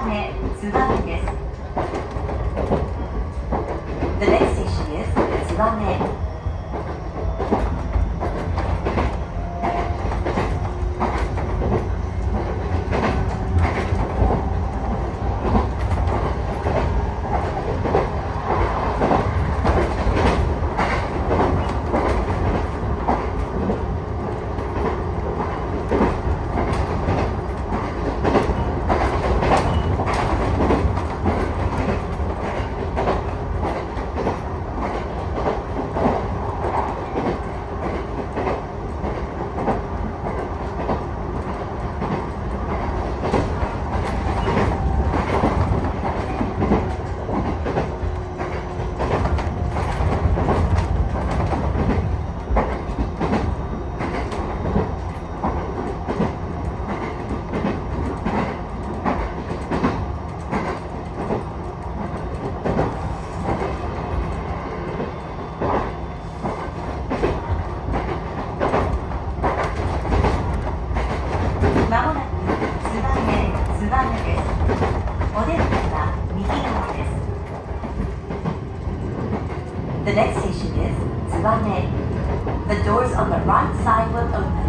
Akane, Tsubame です。The next station is Tsubame. まもなくツバメツバメですお出口は右側です The next station is ツバメ The doors on the right side will open